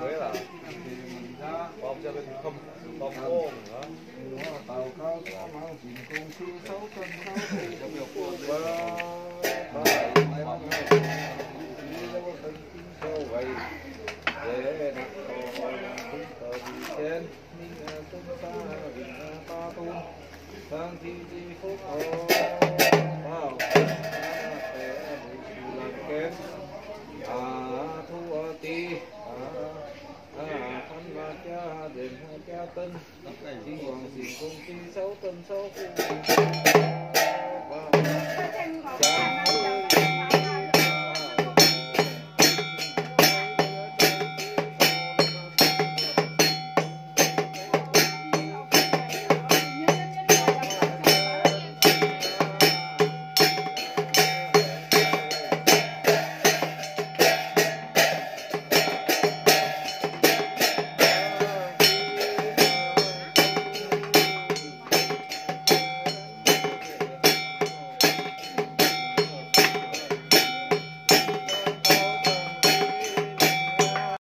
mới là bom cho bên không, bom ôm nữa. Tàu cao có mang chuyện công sư sáu trăm sáu mươi có nhiều cô ba ba 3 cân, bắp cải sinh hoàng chỉ công ty 6 tấn 6 cân.